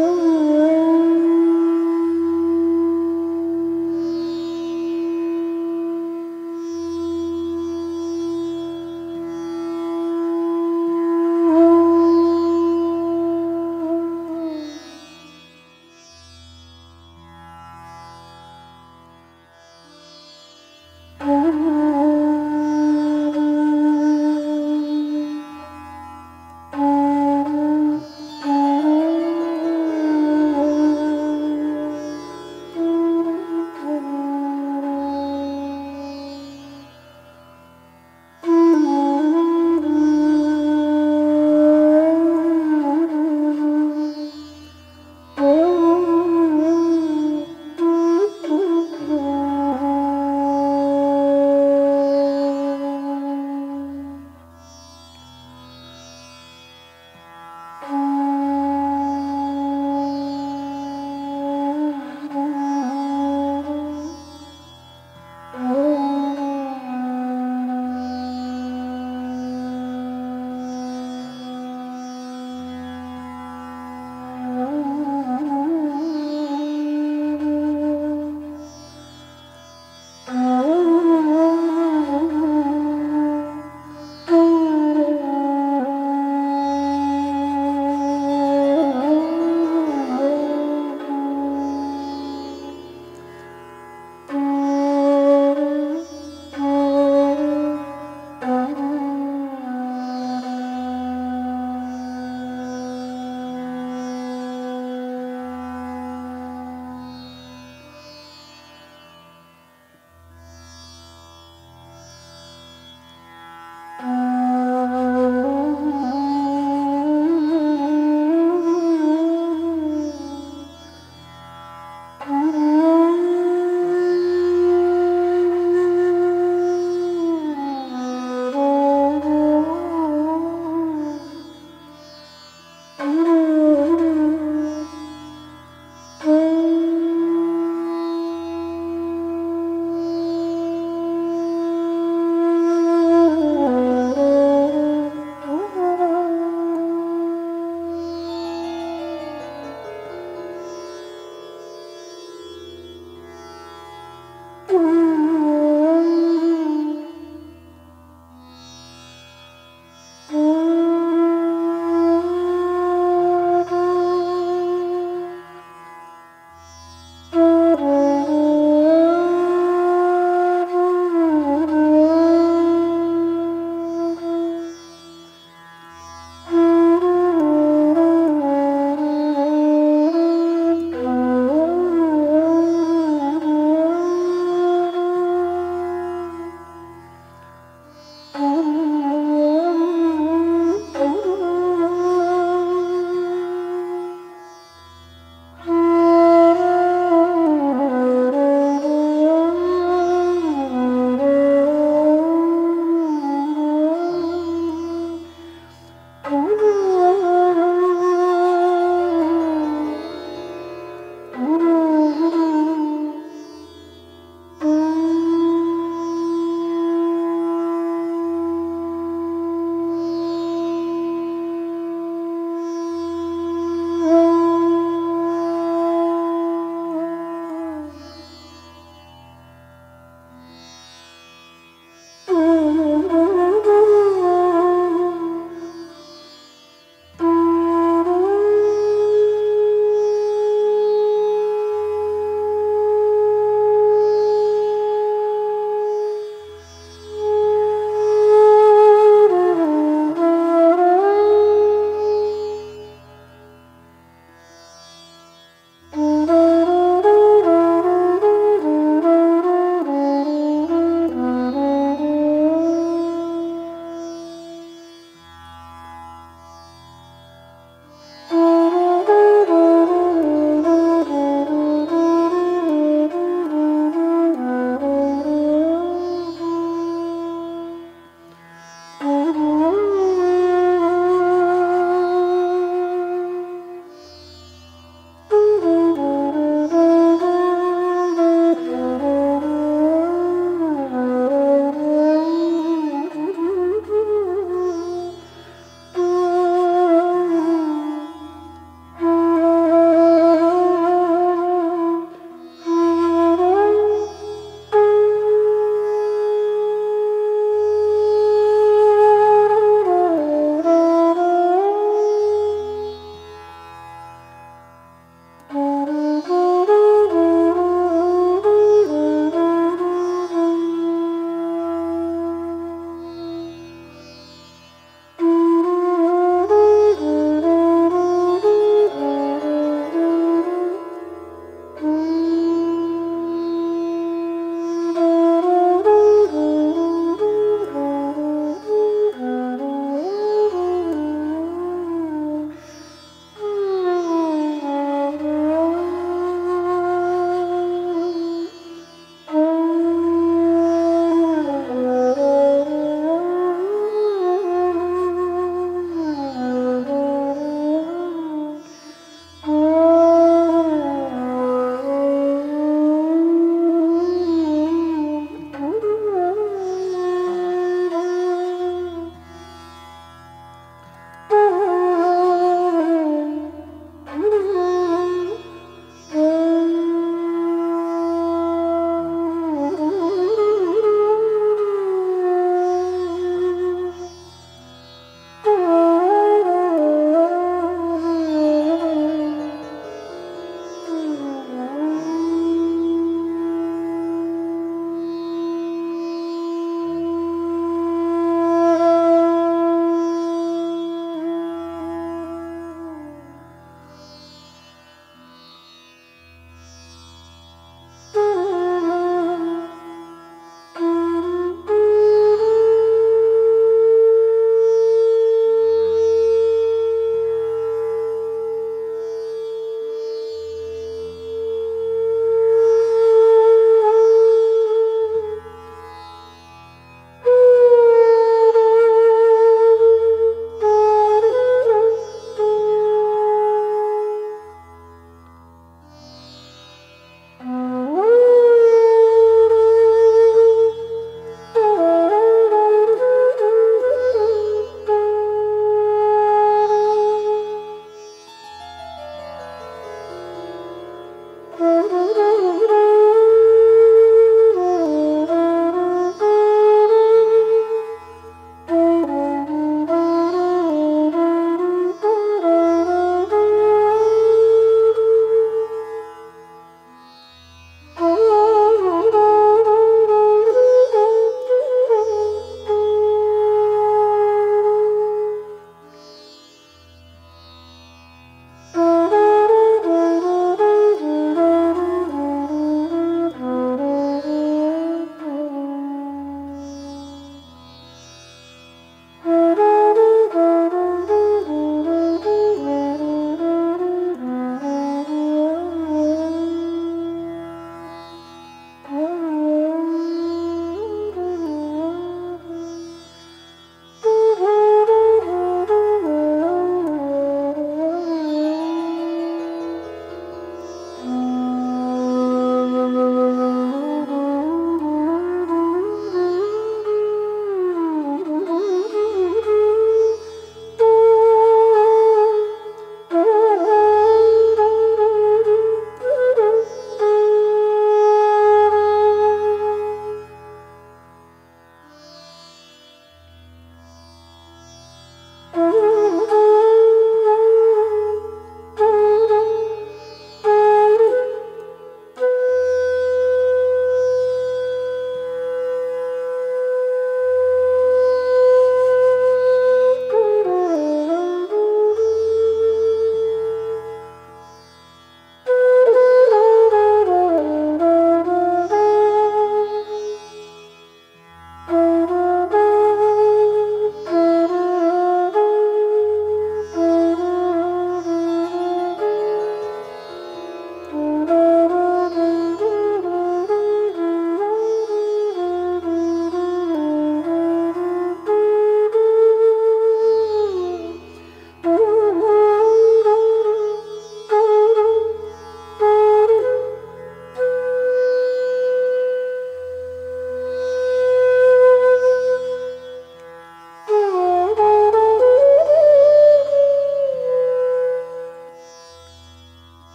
Oh. Mm-hmm.